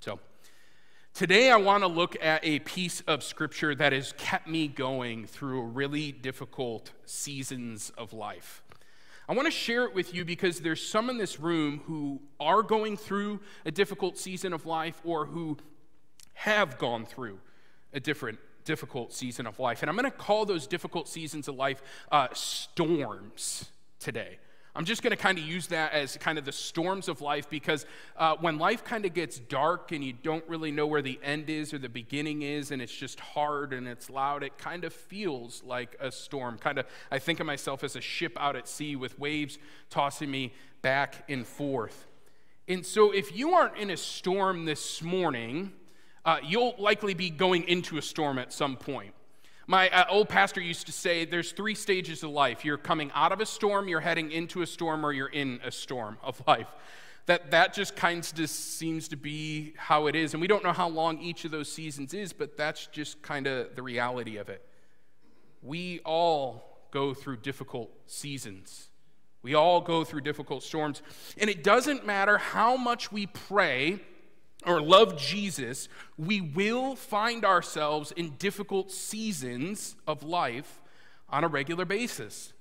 So, today I want to look at a piece of scripture that has kept me going through really difficult seasons of life. I want to share it with you because there's some in this room who are going through a difficult season of life or who have gone through a different difficult season of life. And I'm going to call those difficult seasons of life uh, storms today. I'm just going to kind of use that as kind of the storms of life because uh, when life kind of gets dark and you don't really know where the end is or the beginning is and it's just hard and it's loud, it kind of feels like a storm. Kind of, I think of myself as a ship out at sea with waves tossing me back and forth. And so if you aren't in a storm this morning, uh, you'll likely be going into a storm at some point. My uh, old pastor used to say there's three stages of life. You're coming out of a storm, you're heading into a storm, or you're in a storm of life. That, that just kind of just seems to be how it is. And we don't know how long each of those seasons is, but that's just kind of the reality of it. We all go through difficult seasons. We all go through difficult storms. And it doesn't matter how much we pray or love Jesus, we will find ourselves in difficult seasons of life on a regular basis.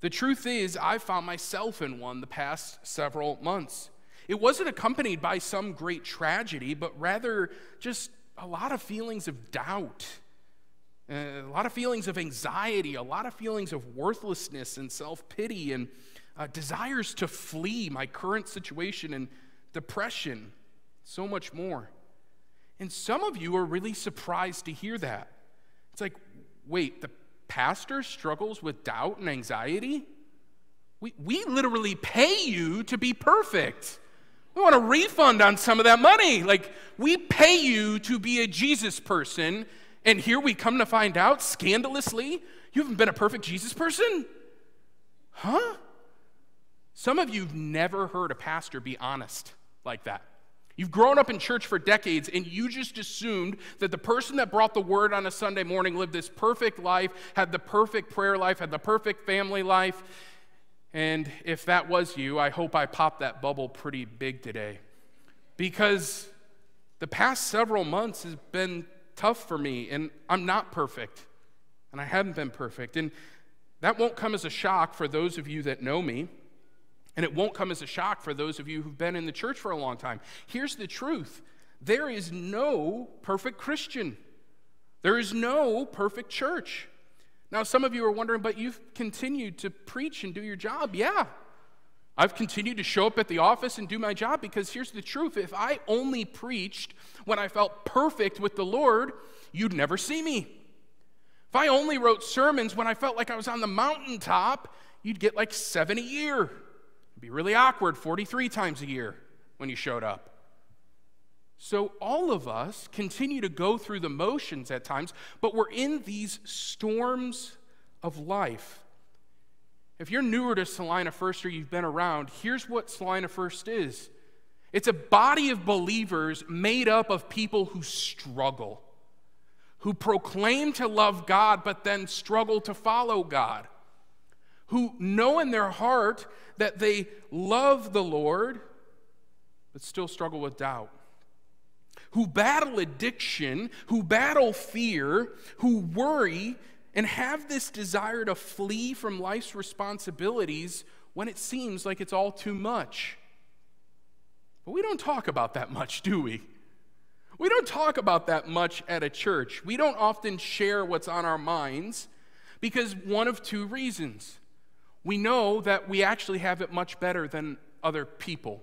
The truth is, I found myself in one the past several months. It wasn't accompanied by some great tragedy, but rather just a lot of feelings of doubt, uh, a lot of feelings of anxiety, a lot of feelings of worthlessness and self pity, and uh, desires to flee my current situation and depression so much more. And some of you are really surprised to hear that. It's like, wait, the pastor struggles with doubt and anxiety? We, we literally pay you to be perfect. We want a refund on some of that money. Like, we pay you to be a Jesus person, and here we come to find out, scandalously, you haven't been a perfect Jesus person? Huh? Some of you have never heard a pastor be honest like that. You've grown up in church for decades and you just assumed that the person that brought the word on a Sunday morning lived this perfect life, had the perfect prayer life, had the perfect family life. And if that was you, I hope I popped that bubble pretty big today. Because the past several months has been tough for me and I'm not perfect. And I haven't been perfect. And that won't come as a shock for those of you that know me. And it won't come as a shock for those of you who've been in the church for a long time. Here's the truth there is no perfect Christian, there is no perfect church. Now, some of you are wondering, but you've continued to preach and do your job. Yeah. I've continued to show up at the office and do my job because here's the truth if I only preached when I felt perfect with the Lord, you'd never see me. If I only wrote sermons when I felt like I was on the mountaintop, you'd get like seven a year be really awkward 43 times a year when you showed up. So, all of us continue to go through the motions at times, but we're in these storms of life. If you're newer to Celina First or you've been around, here's what Celina First is it's a body of believers made up of people who struggle, who proclaim to love God, but then struggle to follow God who know in their heart that they love the Lord, but still struggle with doubt. Who battle addiction, who battle fear, who worry, and have this desire to flee from life's responsibilities when it seems like it's all too much. But we don't talk about that much, do we? We don't talk about that much at a church. We don't often share what's on our minds because one of two reasons we know that we actually have it much better than other people.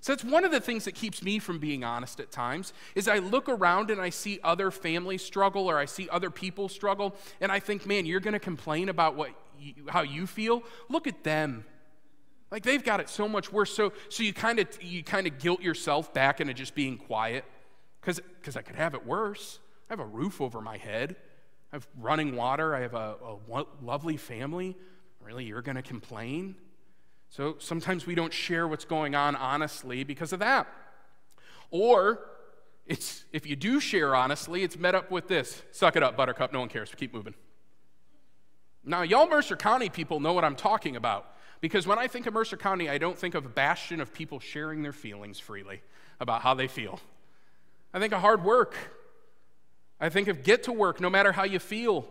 So that's one of the things that keeps me from being honest at times is I look around and I see other families struggle or I see other people struggle and I think, man, you're going to complain about what you, how you feel. Look at them. Like they've got it so much worse. So so you kind of you kind of guilt yourself back into just being quiet because because I could have it worse. I have a roof over my head. I have running water. I have a, a lovely family. Really, you're going to complain? So sometimes we don't share what's going on honestly because of that. Or it's if you do share honestly, it's met up with this. Suck it up, buttercup, no one cares. Keep moving. Now, y'all Mercer County people know what I'm talking about. Because when I think of Mercer County, I don't think of a bastion of people sharing their feelings freely about how they feel. I think of hard work. I think of get to work no matter how you feel.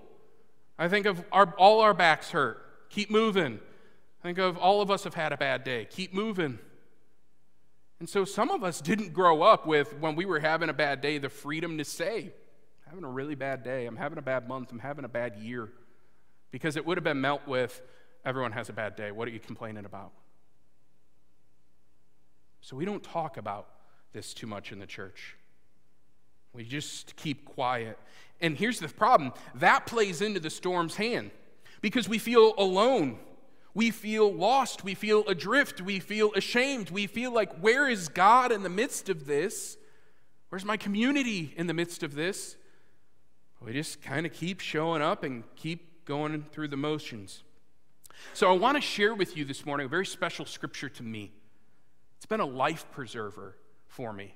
I think of our, all our backs hurt. Keep moving. Think of all of us have had a bad day. Keep moving. And so some of us didn't grow up with, when we were having a bad day, the freedom to say, having a really bad day. I'm having a bad month. I'm having a bad year. Because it would have been met with, everyone has a bad day. What are you complaining about? So we don't talk about this too much in the church. We just keep quiet. And here's the problem that plays into the storm's hand because we feel alone. We feel lost. We feel adrift. We feel ashamed. We feel like, where is God in the midst of this? Where's my community in the midst of this? We just kind of keep showing up and keep going through the motions. So, I want to share with you this morning a very special scripture to me. It's been a life preserver for me.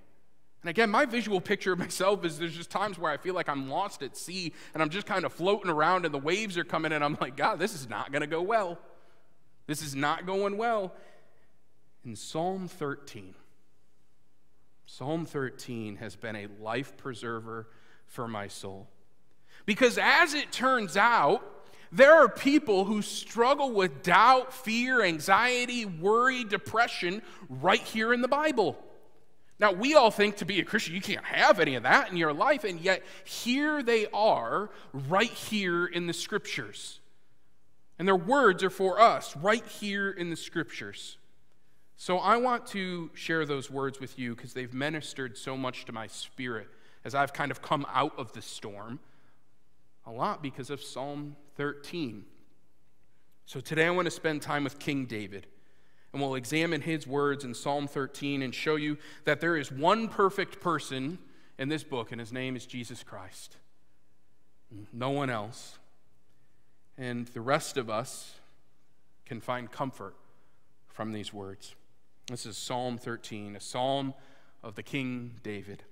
And again, my visual picture of myself is there's just times where I feel like I'm lost at sea and I'm just kind of floating around and the waves are coming and I'm like, God, this is not going to go well. This is not going well. In Psalm 13, Psalm 13 has been a life preserver for my soul. Because as it turns out, there are people who struggle with doubt, fear, anxiety, worry, depression right here in the Bible. Now, we all think to be a Christian, you can't have any of that in your life, and yet here they are right here in the scriptures. And their words are for us right here in the scriptures. So I want to share those words with you because they've ministered so much to my spirit as I've kind of come out of the storm. A lot because of Psalm 13. So today I want to spend time with King David. And we'll examine his words in Psalm 13 and show you that there is one perfect person in this book, and his name is Jesus Christ. No one else. And the rest of us can find comfort from these words. This is Psalm 13, a psalm of the King David.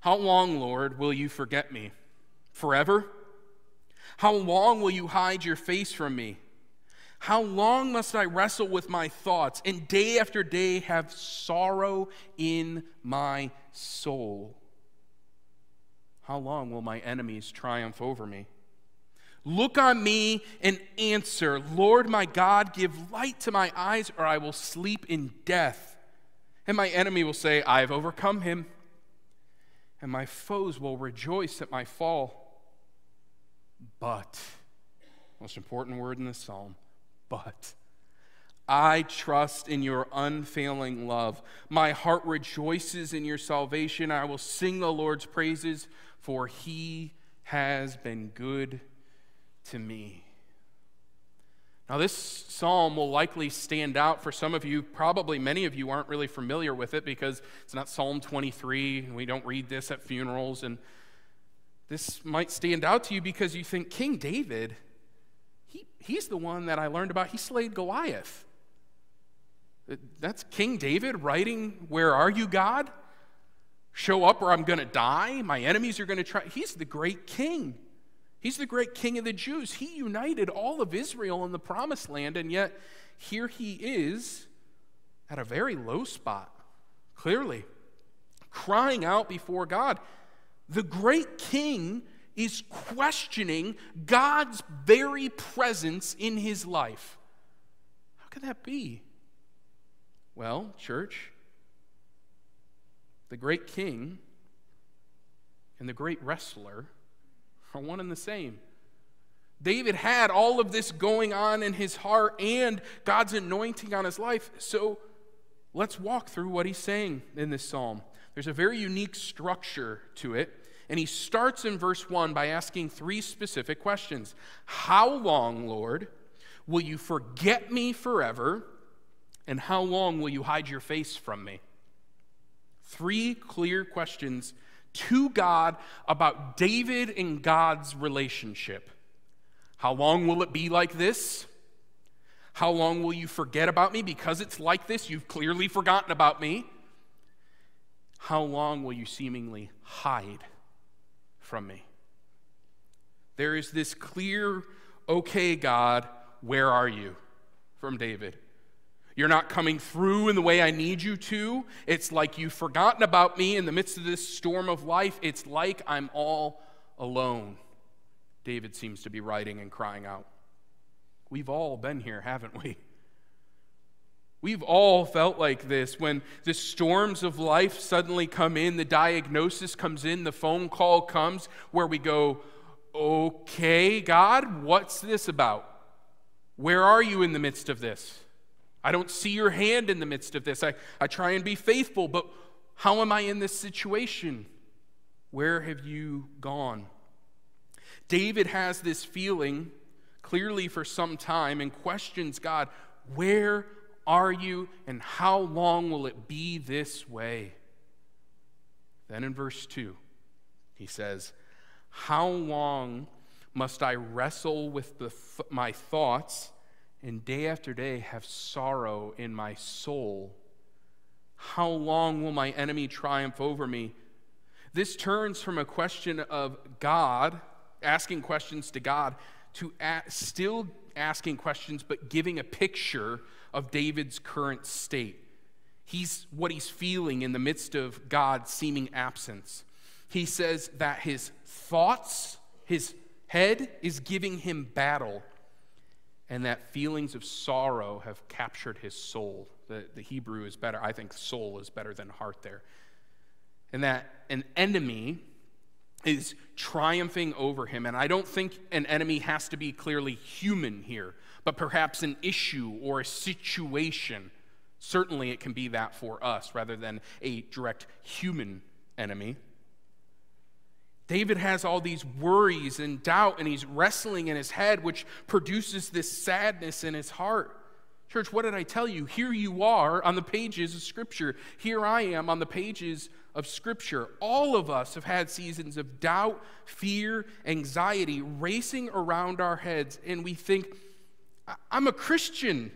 How long, Lord, will you forget me? Forever? How long will you hide your face from me? How long must I wrestle with my thoughts and day after day have sorrow in my soul? How long will my enemies triumph over me? Look on me and answer, Lord my God, give light to my eyes, or I will sleep in death. And my enemy will say, I have overcome him. And my foes will rejoice at my fall. But, most important word in this psalm, but I trust in your unfailing love. My heart rejoices in your salvation. I will sing the Lord's praises, for he has been good to me. Now, this psalm will likely stand out for some of you. Probably many of you aren't really familiar with it because it's not Psalm 23. We don't read this at funerals. And this might stand out to you because you think King David He's the one that I learned about. He slayed Goliath. That's King David writing, Where are you, God? Show up or I'm going to die. My enemies are going to try. He's the great king. He's the great king of the Jews. He united all of Israel in the promised land, and yet here he is at a very low spot, clearly, crying out before God. The great king is questioning God's very presence in his life. How could that be? Well, church, the great king and the great wrestler are one and the same. David had all of this going on in his heart and God's anointing on his life. So let's walk through what he's saying in this psalm. There's a very unique structure to it. And he starts in verse 1 by asking three specific questions How long, Lord, will you forget me forever? And how long will you hide your face from me? Three clear questions to God about David and God's relationship. How long will it be like this? How long will you forget about me? Because it's like this, you've clearly forgotten about me. How long will you seemingly hide from me. There is this clear, okay, God, where are you? from David. You're not coming through in the way I need you to. It's like you've forgotten about me in the midst of this storm of life. It's like I'm all alone. David seems to be writing and crying out. We've all been here, haven't we? We've all felt like this when the storms of life suddenly come in, the diagnosis comes in, the phone call comes, where we go, Okay, God, what's this about? Where are you in the midst of this? I don't see your hand in the midst of this. I, I try and be faithful, but how am I in this situation? Where have you gone? David has this feeling clearly for some time and questions God, Where are you, and how long will it be this way? Then in verse 2, he says, How long must I wrestle with th- my thoughts and day after day have sorrow in my soul? How long will my enemy triumph over me? This turns from a question of God, asking questions to God, to still asking questions, but giving a picture of David's current state. He's what he's feeling in the midst of God's seeming absence. He says that his thoughts, his head is giving him battle, and that feelings of sorrow have captured his soul. The, the Hebrew is better. I think soul is better than heart there. And that an enemy is triumphing over him. And I don't think an enemy has to be clearly human here, but perhaps an issue or a situation. Certainly, it can be that for us rather than a direct human enemy. David has all these worries and doubt, and he's wrestling in his head, which produces this sadness in his heart. Church, what did I tell you? Here you are on the pages of Scripture. Here I am on the pages of Scripture. All of us have had seasons of doubt, fear, anxiety racing around our heads, and we think, I'm a Christian.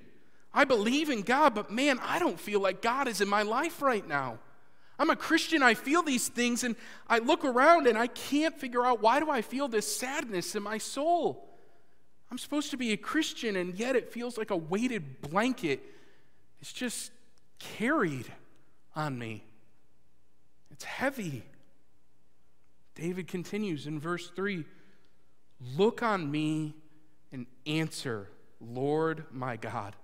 I believe in God, but man, I don't feel like God is in my life right now. I'm a Christian, I feel these things, and I look around and I can't figure out why do I feel this sadness in my soul? I'm supposed to be a Christian, and yet it feels like a weighted blanket. It's just carried on me. It's heavy. David continues in verse 3 Look on me and answer, Lord my God.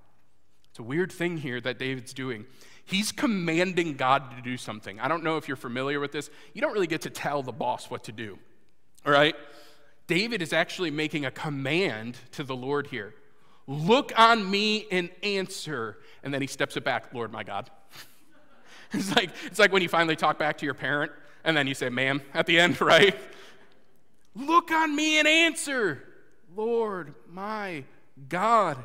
It's a weird thing here that David's doing. He's commanding God to do something. I don't know if you're familiar with this. You don't really get to tell the boss what to do, all right? David is actually making a command to the Lord here. Look on me and answer. And then he steps it back, Lord my God. it's, like, it's like when you finally talk back to your parent and then you say, ma'am, at the end, right? Look on me and answer, Lord my God.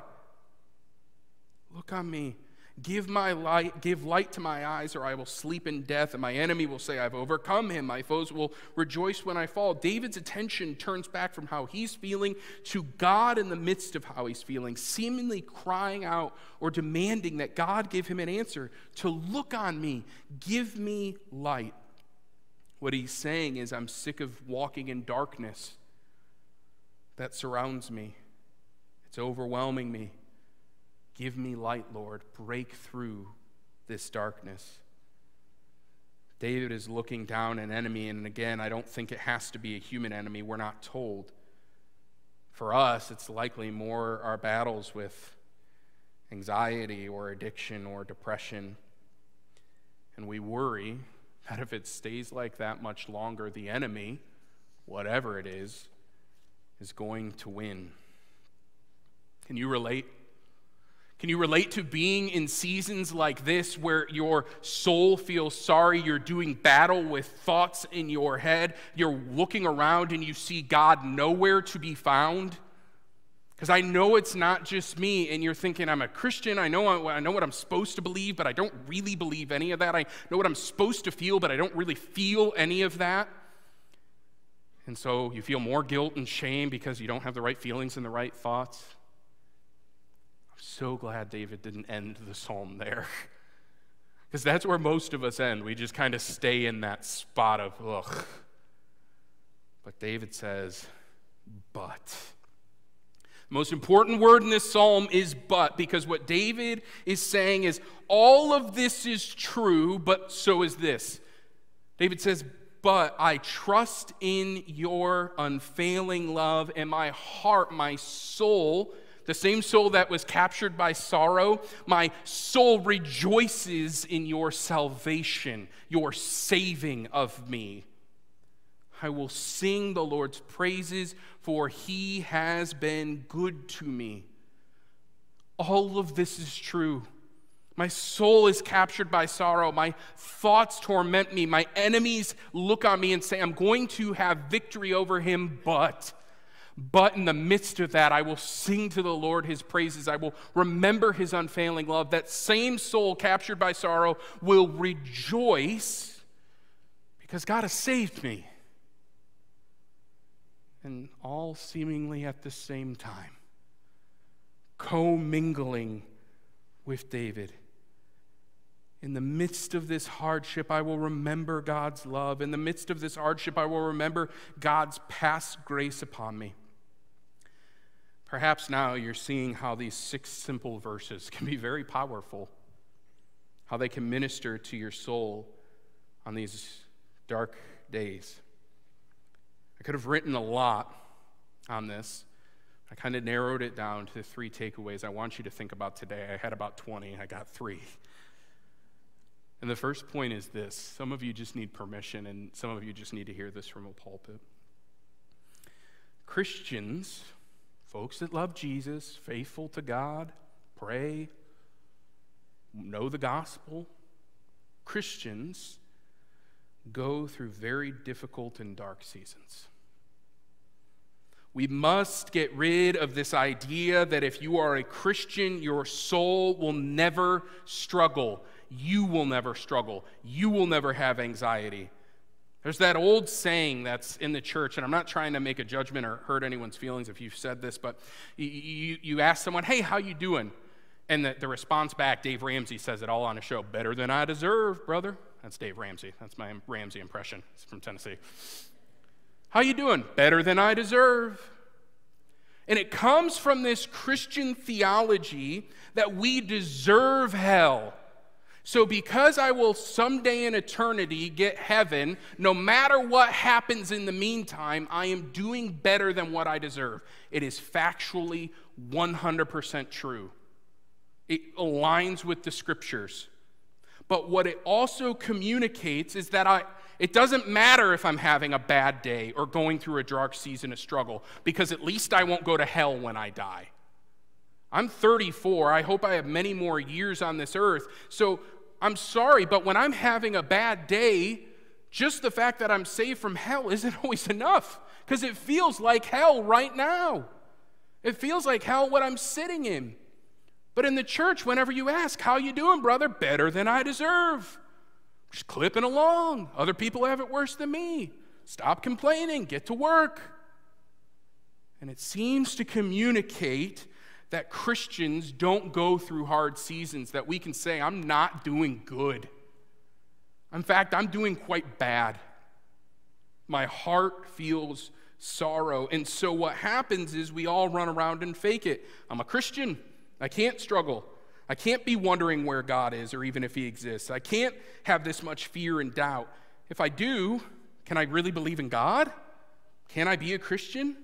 Look on me Give my light, give light to my eyes, or I will sleep in death, and my enemy will say, I've overcome him. My foes will rejoice when I fall. David's attention turns back from how he's feeling to God in the midst of how he's feeling, seemingly crying out or demanding that God give him an answer to look on me, give me light. What he's saying is, I'm sick of walking in darkness that surrounds me, it's overwhelming me. Give me light, Lord. Break through this darkness. David is looking down an enemy, and again, I don't think it has to be a human enemy. We're not told. For us, it's likely more our battles with anxiety or addiction or depression. And we worry that if it stays like that much longer, the enemy, whatever it is, is going to win. Can you relate? Can you relate to being in seasons like this where your soul feels sorry? You're doing battle with thoughts in your head. You're looking around and you see God nowhere to be found? Because I know it's not just me, and you're thinking, I'm a Christian. I know, I know what I'm supposed to believe, but I don't really believe any of that. I know what I'm supposed to feel, but I don't really feel any of that. And so you feel more guilt and shame because you don't have the right feelings and the right thoughts so glad David didn't end the psalm there. Because that's where most of us end. We just kind of stay in that spot of, ugh. But David says, but. The most important word in this psalm is but, because what David is saying is all of this is true, but so is this. David says, But I trust in your unfailing love, and my heart, my soul, the same soul that was captured by sorrow, my soul rejoices in your salvation, your saving of me. I will sing the Lord's praises, for he has been good to me. All of this is true. My soul is captured by sorrow. My thoughts torment me. My enemies look on me and say, I'm going to have victory over him, but. But in the midst of that, I will sing to the Lord his praises. I will remember his unfailing love. That same soul captured by sorrow will rejoice because God has saved me and all seemingly at the same time, commingling with David. In the midst of this hardship, I will remember God's love. In the midst of this hardship, I will remember God's past grace upon me. Perhaps now you're seeing how these six simple verses can be very powerful, how they can minister to your soul on these dark days. I could have written a lot on this. I kind of narrowed it down to three takeaways I want you to think about today. I had about 20, I got three. And the first point is this some of you just need permission, and some of you just need to hear this from a pulpit. Christians, folks that love Jesus, faithful to God, pray, know the gospel, Christians go through very difficult and dark seasons. We must get rid of this idea that if you are a Christian, your soul will never struggle. You will never struggle. You will never have anxiety. There's that old saying that's in the church, and I'm not trying to make a judgment or hurt anyone's feelings if you've said this, but you, you, you ask someone, hey, how you doing? And the, the response back, Dave Ramsey says it all on a show, better than I deserve, brother. That's Dave Ramsey. That's my Ramsey impression. It's from Tennessee. How you doing? Better than I deserve. And it comes from this Christian theology that we deserve hell. So, because I will someday in eternity get heaven, no matter what happens in the meantime, I am doing better than what I deserve. It is factually 100% true. It aligns with the scriptures. But what it also communicates is that I, it doesn't matter if I'm having a bad day or going through a dark season of struggle, because at least I won't go to hell when I die. I'm 34. I hope I have many more years on this earth. So I'm sorry, but when I'm having a bad day, just the fact that I'm saved from hell isn't always enough because it feels like hell right now. It feels like hell what I'm sitting in. But in the church, whenever you ask, How you doing, brother? Better than I deserve. Just clipping along. Other people have it worse than me. Stop complaining, get to work. And it seems to communicate that Christians don't go through hard seasons, that we can say, I'm not doing good. In fact, I'm doing quite bad. My heart feels sorrow. And so what happens is we all run around and fake it. I'm a Christian. I can't struggle. I can't be wondering where God is or even if He exists. I can't have this much fear and doubt. If I do, can I really believe in God? Can I be a Christian?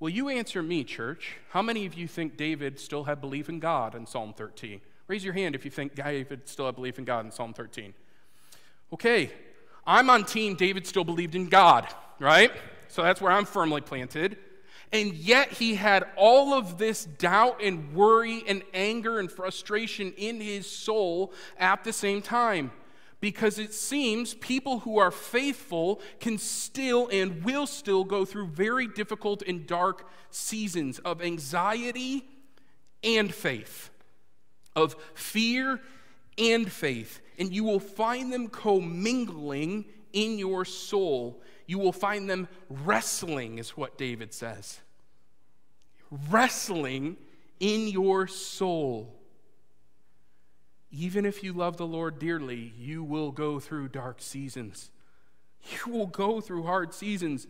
Well, you answer me, church. How many of you think David still had belief in God in Psalm 13? Raise your hand if you think David still had belief in God in Psalm 13. Okay, I'm on team David still believed in God, right? So that's where I'm firmly planted. And yet he had all of this doubt and worry and anger and frustration in his soul at the same time. Because it seems people who are faithful can still and will still go through very difficult and dark seasons of anxiety and faith, of fear and faith. And you will find them commingling in your soul you will find them wrestling, is what David says. Wrestling in your soul. Even if you love the Lord dearly, you will go through dark seasons. You will go through hard seasons.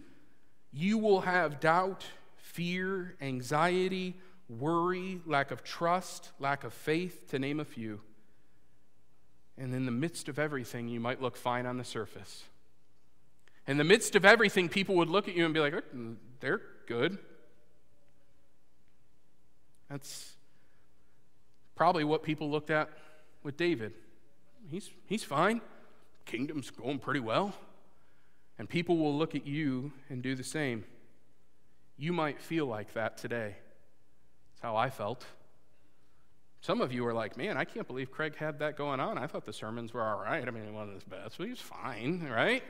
You will have doubt, fear, anxiety, worry, lack of trust, lack of faith, to name a few. And in the midst of everything, you might look fine on the surface. In the midst of everything, people would look at you and be like, oh, they're good. That's probably what people looked at with David. He's, he's fine. Kingdom's going pretty well. And people will look at you and do the same. You might feel like that today. That's how I felt. Some of you are like, man, I can't believe Craig had that going on. I thought the sermons were all right. I mean, it wasn't his best, but he was fine, right?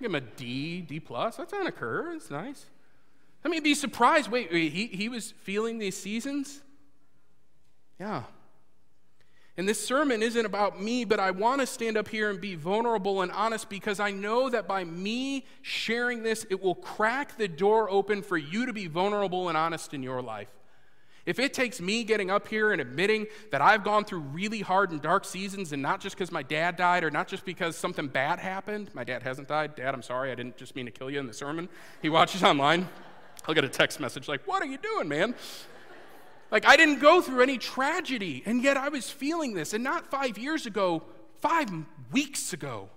Give him a D, D plus. That's on a curve. It's nice. I mean, be surprised. Wait, wait he, he was feeling these seasons? Yeah. And this sermon isn't about me, but I want to stand up here and be vulnerable and honest because I know that by me sharing this, it will crack the door open for you to be vulnerable and honest in your life. If it takes me getting up here and admitting that I've gone through really hard and dark seasons, and not just because my dad died or not just because something bad happened, my dad hasn't died. Dad, I'm sorry, I didn't just mean to kill you in the sermon. He watches online. I'll get a text message like, What are you doing, man? Like, I didn't go through any tragedy, and yet I was feeling this, and not five years ago, five weeks ago.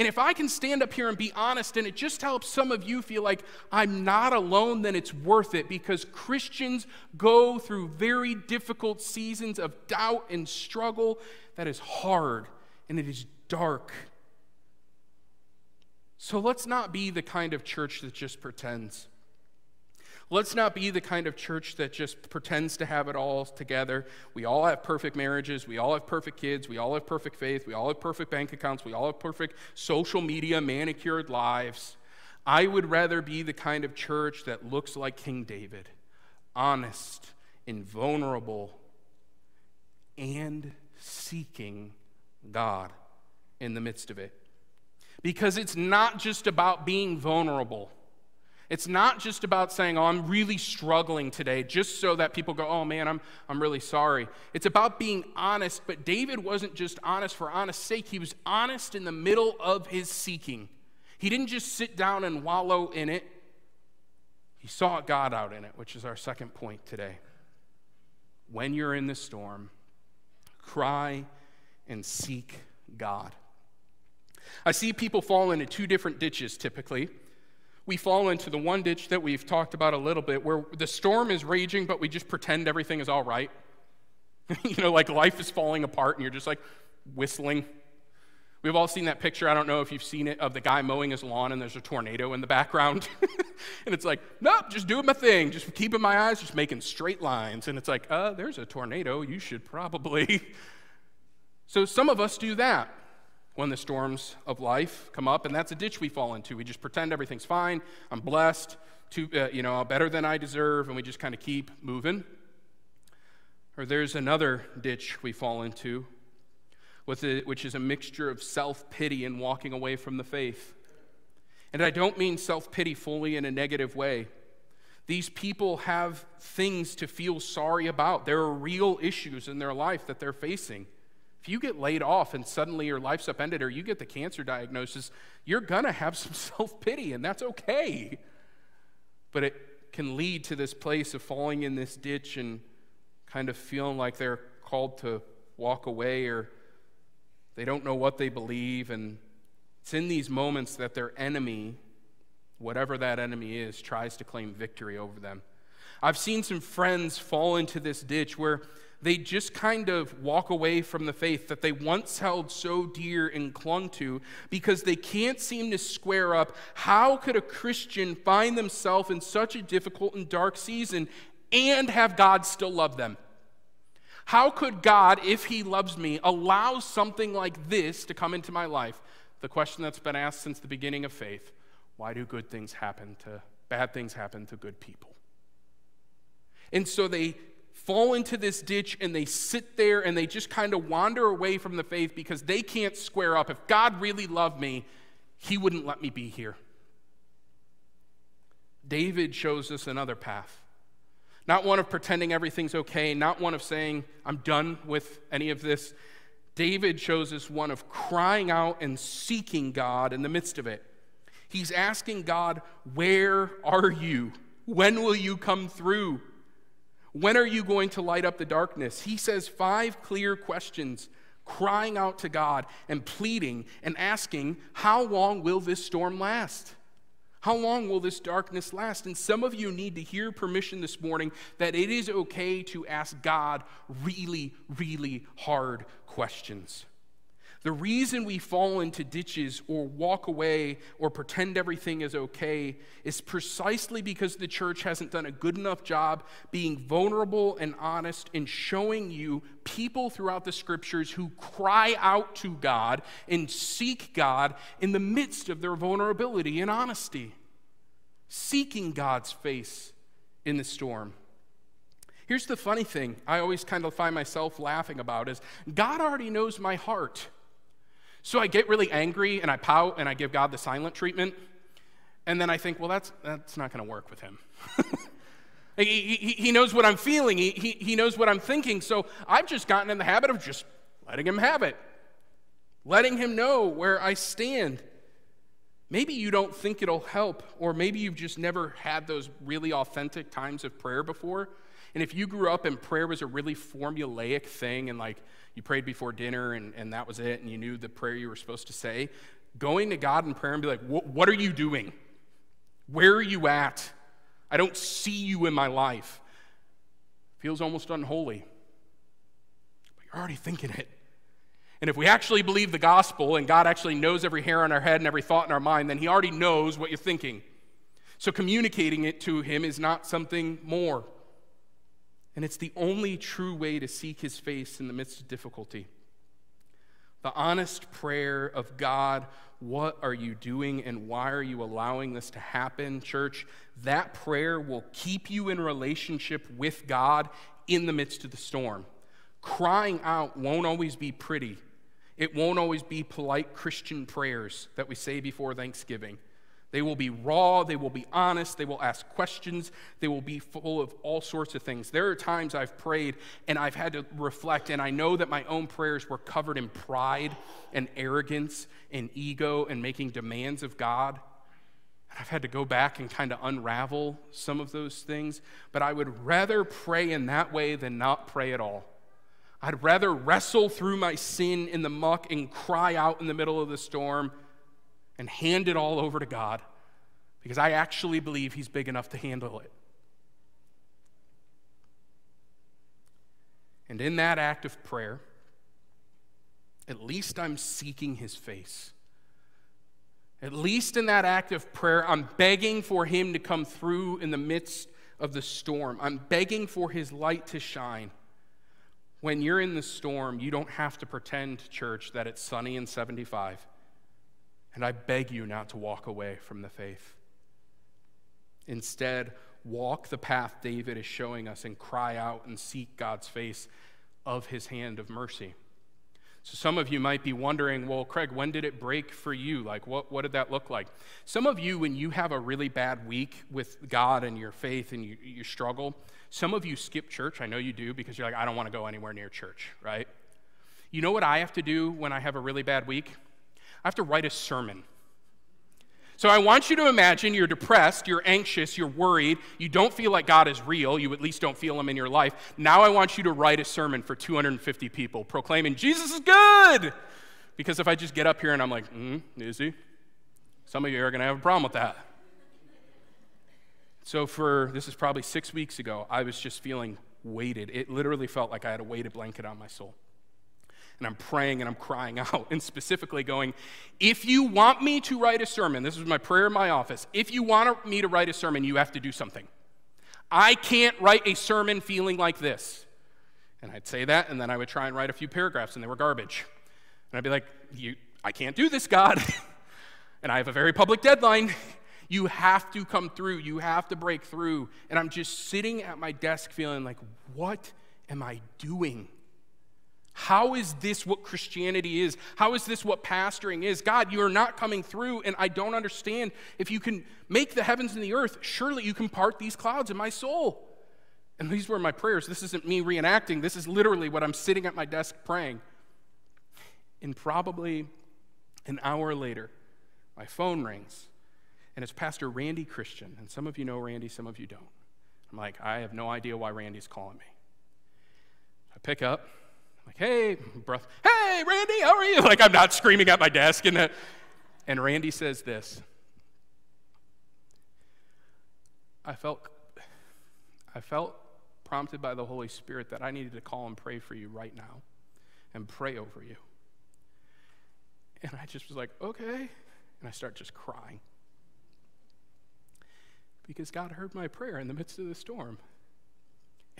And if I can stand up here and be honest, and it just helps some of you feel like I'm not alone, then it's worth it because Christians go through very difficult seasons of doubt and struggle that is hard and it is dark. So let's not be the kind of church that just pretends. Let's not be the kind of church that just pretends to have it all together. We all have perfect marriages. We all have perfect kids. We all have perfect faith. We all have perfect bank accounts. We all have perfect social media, manicured lives. I would rather be the kind of church that looks like King David honest, invulnerable, and seeking God in the midst of it. Because it's not just about being vulnerable. It's not just about saying, oh, I'm really struggling today, just so that people go, oh man, I'm, I'm really sorry. It's about being honest, but David wasn't just honest for honest sake, he was honest in the middle of his seeking. He didn't just sit down and wallow in it, he sought God out in it, which is our second point today. When you're in the storm, cry and seek God. I see people fall into two different ditches typically we fall into the one ditch that we've talked about a little bit where the storm is raging, but we just pretend everything is all right. you know, like life is falling apart and you're just like whistling. We've all seen that picture. I don't know if you've seen it of the guy mowing his lawn and there's a tornado in the background. and it's like, nope, just doing my thing, just keeping my eyes, just making straight lines. And it's like, uh, there's a tornado. You should probably. so some of us do that when the storms of life come up, and that's a ditch we fall into. We just pretend everything's fine. I'm blessed, to, uh, you know, better than I deserve, and we just kind of keep moving. Or there's another ditch we fall into, which is a mixture of self pity and walking away from the faith. And I don't mean self pity fully in a negative way. These people have things to feel sorry about. There are real issues in their life that they're facing. If you get laid off and suddenly your life's upended or you get the cancer diagnosis, you're going to have some self pity, and that's okay. But it can lead to this place of falling in this ditch and kind of feeling like they're called to walk away or they don't know what they believe. And it's in these moments that their enemy, whatever that enemy is, tries to claim victory over them. I've seen some friends fall into this ditch where they just kind of walk away from the faith that they once held so dear and clung to because they can't seem to square up. How could a Christian find themselves in such a difficult and dark season and have God still love them? How could God, if He loves me, allow something like this to come into my life? The question that's been asked since the beginning of faith why do good things happen to bad things happen to good people? And so they fall into this ditch and they sit there and they just kind of wander away from the faith because they can't square up. If God really loved me, he wouldn't let me be here. David shows us another path. Not one of pretending everything's okay, not one of saying, I'm done with any of this. David shows us one of crying out and seeking God in the midst of it. He's asking God, Where are you? When will you come through? When are you going to light up the darkness? He says five clear questions, crying out to God and pleading and asking, How long will this storm last? How long will this darkness last? And some of you need to hear permission this morning that it is okay to ask God really, really hard questions. The reason we fall into ditches or walk away or pretend everything is okay is precisely because the church hasn't done a good enough job being vulnerable and honest in showing you people throughout the scriptures who cry out to God and seek God in the midst of their vulnerability and honesty, seeking God's face in the storm. Here's the funny thing I always kind of find myself laughing about is God already knows my heart. So I get really angry and I pout and I give God the silent treatment. And then I think, well, that's, that's not going to work with him. he, he, he, knows what I'm feeling, he, he, he knows what I'm thinking. So I've just gotten in the habit of just letting him have it, letting him know where I stand. Maybe you don't think it'll help, or maybe you've just never had those really authentic times of prayer before. And if you grew up and prayer was a really formulaic thing and like you prayed before dinner and, and that was it and you knew the prayer you were supposed to say, going to God in prayer and be like, What are you doing? Where are you at? I don't see you in my life. Feels almost unholy. But you're already thinking it. And if we actually believe the gospel and God actually knows every hair on our head and every thought in our mind, then He already knows what you're thinking. So communicating it to Him is not something more. And it's the only true way to seek his face in the midst of difficulty. The honest prayer of God, what are you doing and why are you allowing this to happen, church? That prayer will keep you in relationship with God in the midst of the storm. Crying out won't always be pretty. It won't always be polite Christian prayers that we say before Thanksgiving. They will be raw, they will be honest, they will ask questions, they will be full of all sorts of things. There are times I've prayed and I've had to reflect, and I know that my own prayers were covered in pride and arrogance and ego and making demands of God. And I've had to go back and kind of unravel some of those things, but I would rather pray in that way than not pray at all. I'd rather wrestle through my sin in the muck and cry out in the middle of the storm and hand it all over to God because I actually believe He's big enough to handle it. And in that act of prayer, at least I'm seeking His face. At least in that act of prayer, I'm begging for Him to come through in the midst of the storm. I'm begging for His light to shine. When you're in the storm, you don't have to pretend, church, that it's sunny and 75. And I beg you not to walk away from the faith. Instead, walk the path David is showing us and cry out and seek God's face of his hand of mercy. So, some of you might be wondering, well, Craig, when did it break for you? Like, what, what did that look like? Some of you, when you have a really bad week with God and your faith and you, you struggle, some of you skip church. I know you do because you're like, I don't want to go anywhere near church, right? You know what I have to do when I have a really bad week? I have to write a sermon. So I want you to imagine you're depressed, you're anxious, you're worried, you don't feel like God is real, you at least don't feel Him in your life. Now I want you to write a sermon for 250 people proclaiming, Jesus is good! Because if I just get up here and I'm like, mm, is He? Some of you are going to have a problem with that. So for, this is probably six weeks ago, I was just feeling weighted. It literally felt like I had a weighted blanket on my soul and I'm praying and I'm crying out, and specifically going, if you want me to write a sermon, this was my prayer in my office, if you want me to write a sermon, you have to do something. I can't write a sermon feeling like this. And I'd say that, and then I would try and write a few paragraphs, and they were garbage. And I'd be like, you, I can't do this, God. and I have a very public deadline. You have to come through. You have to break through. And I'm just sitting at my desk feeling like, what am I doing? How is this what Christianity is? How is this what pastoring is? God, you are not coming through, and I don't understand. If you can make the heavens and the earth, surely you can part these clouds in my soul. And these were my prayers. This isn't me reenacting, this is literally what I'm sitting at my desk praying. And probably an hour later, my phone rings, and it's Pastor Randy Christian. And some of you know Randy, some of you don't. I'm like, I have no idea why Randy's calling me. I pick up, like, hey, breath, hey, Randy, how are you? Like, I'm not screaming at my desk. And, the, and Randy says this I felt, I felt prompted by the Holy Spirit that I needed to call and pray for you right now and pray over you. And I just was like, okay. And I start just crying. Because God heard my prayer in the midst of the storm.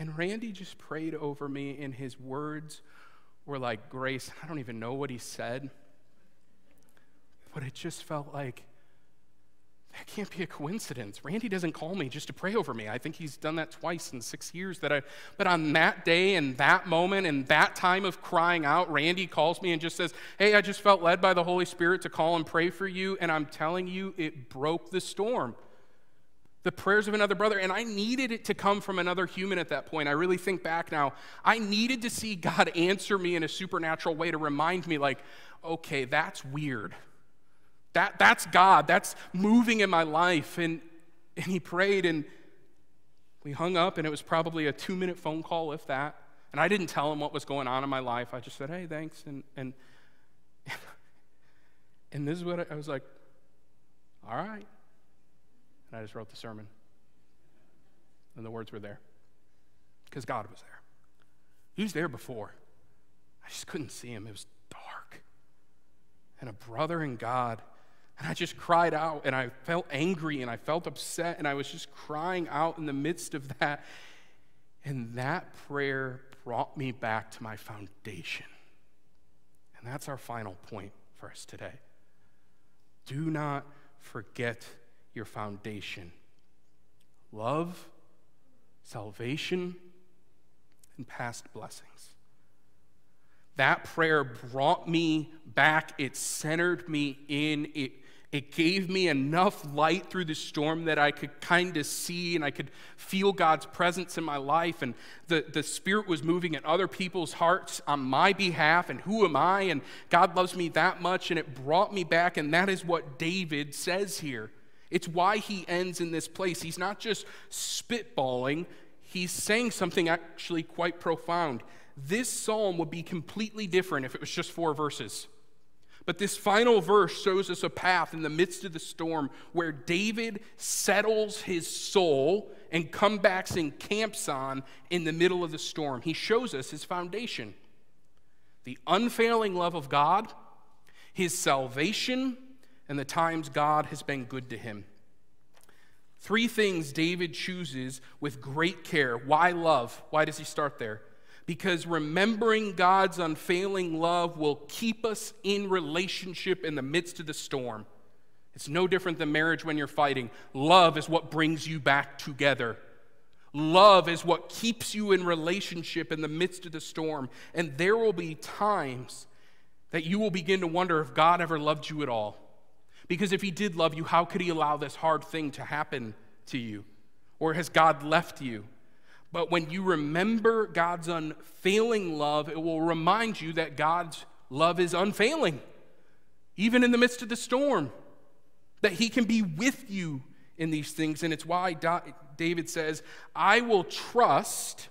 And Randy just prayed over me, and his words were like grace. I don't even know what he said, but it just felt like that can't be a coincidence. Randy doesn't call me just to pray over me. I think he's done that twice in six years. That I, but on that day and that moment and that time of crying out, Randy calls me and just says, Hey, I just felt led by the Holy Spirit to call and pray for you. And I'm telling you, it broke the storm. The prayers of another brother. And I needed it to come from another human at that point. I really think back now. I needed to see God answer me in a supernatural way to remind me, like, okay, that's weird. That, that's God. That's moving in my life. And, and he prayed, and we hung up, and it was probably a two minute phone call, if that. And I didn't tell him what was going on in my life. I just said, hey, thanks. And, and, and this is what I, I was like, all right. And I just wrote the sermon. And the words were there because God was there. He was there before. I just couldn't see him. It was dark. And a brother in God and I just cried out and I felt angry and I felt upset and I was just crying out in the midst of that. And that prayer brought me back to my foundation. And that's our final point for us today. Do not forget your foundation love, salvation, and past blessings. That prayer brought me back. It centered me in. It it gave me enough light through the storm that I could kind of see and I could feel God's presence in my life. And the, the Spirit was moving in other people's hearts on my behalf. And who am I? And God loves me that much. And it brought me back. And that is what David says here. It's why he ends in this place. He's not just spitballing, he's saying something actually quite profound. This psalm would be completely different if it was just four verses. But this final verse shows us a path in the midst of the storm where David settles his soul and comebacks and camps on in the middle of the storm. He shows us his foundation the unfailing love of God, his salvation, and the times God has been good to him. Three things David chooses with great care. Why love? Why does he start there? because remembering God's unfailing love will keep us in relationship in the midst of the storm. It's no different than marriage when you're fighting. Love is what brings you back together. Love is what keeps you in relationship in the midst of the storm. And there will be times that you will begin to wonder if God ever loved you at all. Because if He did love you, how could He allow this hard thing to happen to you? Or has God left you? But when you remember God's unfailing love, it will remind you that God's love is unfailing, even in the midst of the storm, that He can be with you in these things. And it's why David says, I will trust,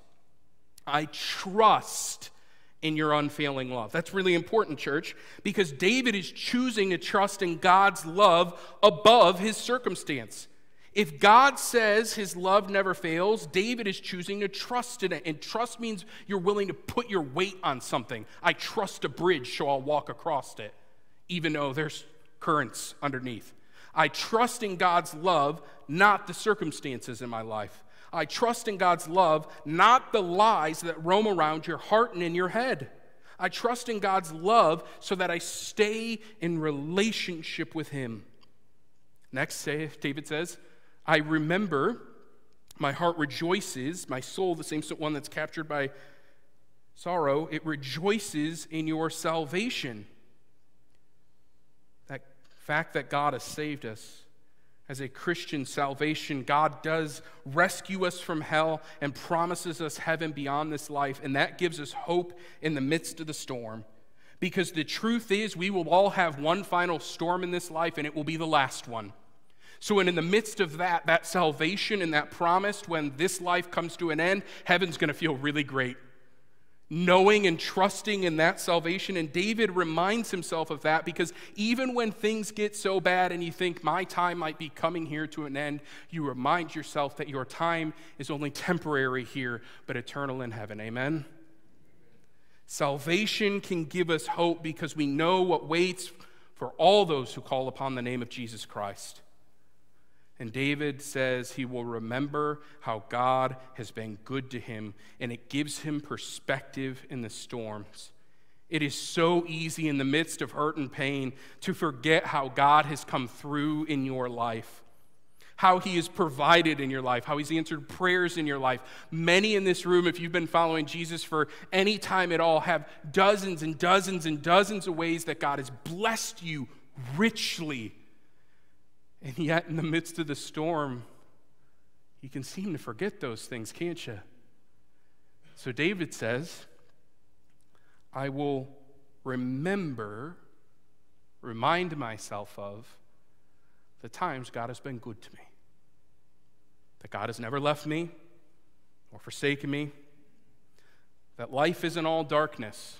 I trust in your unfailing love. That's really important, church, because David is choosing to trust in God's love above his circumstance. If God says his love never fails, David is choosing to trust in it. And trust means you're willing to put your weight on something. I trust a bridge, so I'll walk across it, even though there's currents underneath. I trust in God's love, not the circumstances in my life. I trust in God's love, not the lies that roam around your heart and in your head. I trust in God's love so that I stay in relationship with Him. Next, David says, I remember, my heart rejoices, my soul, the same one that's captured by sorrow, it rejoices in your salvation. That fact that God has saved us as a Christian salvation, God does rescue us from hell and promises us heaven beyond this life, and that gives us hope in the midst of the storm. Because the truth is, we will all have one final storm in this life, and it will be the last one. So, when in the midst of that, that salvation and that promise, when this life comes to an end, heaven's going to feel really great. Knowing and trusting in that salvation. And David reminds himself of that because even when things get so bad and you think my time might be coming here to an end, you remind yourself that your time is only temporary here, but eternal in heaven. Amen? Salvation can give us hope because we know what waits for all those who call upon the name of Jesus Christ. And David says he will remember how God has been good to him, and it gives him perspective in the storms. It is so easy in the midst of hurt and pain to forget how God has come through in your life, how He has provided in your life, how He's answered prayers in your life. Many in this room, if you've been following Jesus for any time at all, have dozens and dozens and dozens of ways that God has blessed you richly and yet, in the midst of the storm, you can seem to forget those things, can't you? So David says, I will remember, remind myself of the times God has been good to me. That God has never left me or forsaken me. That life isn't all darkness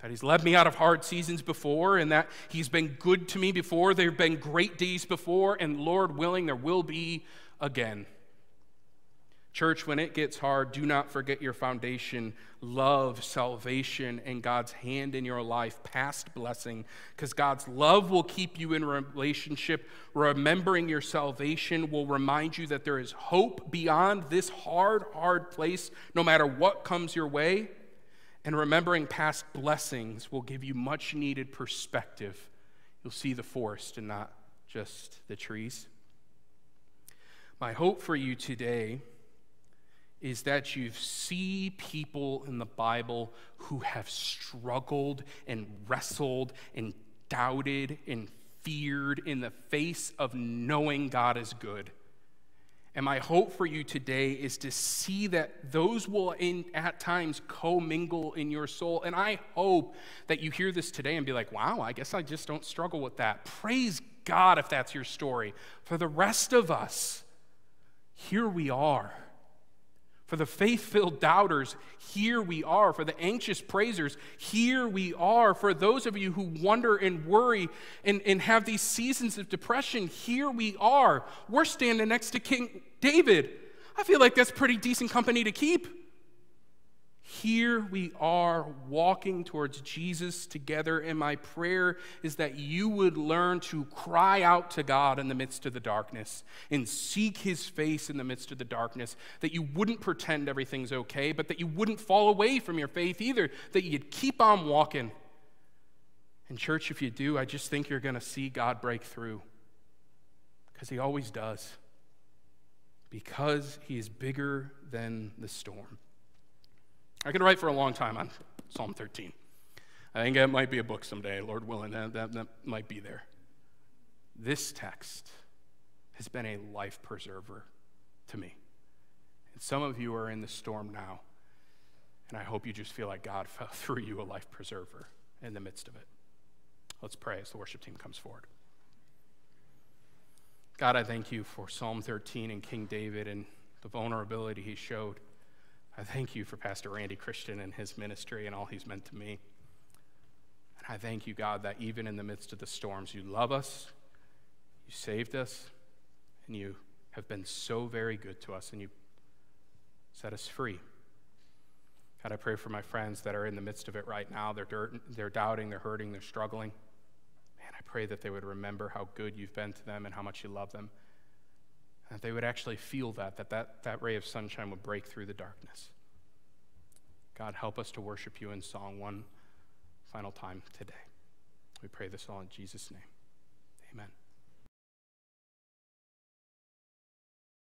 that He's led me out of hard seasons before, and that He's been good to me before. There have been great days before, and Lord willing, there will be again. Church, when it gets hard, do not forget your foundation love, salvation, and God's hand in your life, past blessing, because God's love will keep you in relationship. Remembering your salvation will remind you that there is hope beyond this hard, hard place, no matter what comes your way. And remembering past blessings will give you much needed perspective. You'll see the forest and not just the trees. My hope for you today is that you see people in the Bible who have struggled and wrestled and doubted and feared in the face of knowing God is good. And my hope for you today is to see that those will, in, at times, commingle in your soul. And I hope that you hear this today and be like, wow, I guess I just don't struggle with that. Praise God if that's your story. For the rest of us, here we are. For the faith filled doubters, here we are. For the anxious praisers, here we are. For those of you who wonder and worry and, and have these seasons of depression, here we are. We're standing next to King David. I feel like that's pretty decent company to keep. Here we are walking towards Jesus together, and my prayer is that you would learn to cry out to God in the midst of the darkness and seek his face in the midst of the darkness. That you wouldn't pretend everything's okay, but that you wouldn't fall away from your faith either, that you'd keep on walking. And, church, if you do, I just think you're going to see God break through because he always does, because he is bigger than the storm. I could write for a long time on Psalm 13. I think that might be a book someday, Lord willing, that, that, that might be there. This text has been a life preserver to me. And some of you are in the storm now, and I hope you just feel like God threw you a life preserver in the midst of it. Let's pray as the worship team comes forward. God, I thank you for Psalm 13 and King David and the vulnerability he showed. I thank you for Pastor Randy Christian and his ministry and all he's meant to me. And I thank you, God, that even in the midst of the storms, you love us, you saved us, and you have been so very good to us, and you set us free. God, I pray for my friends that are in the midst of it right now. They're, they're doubting, they're hurting, they're struggling. Man, I pray that they would remember how good you've been to them and how much you love them that they would actually feel that, that, that that ray of sunshine would break through the darkness. God, help us to worship you in song one final time today. We pray this all in Jesus' name. Amen.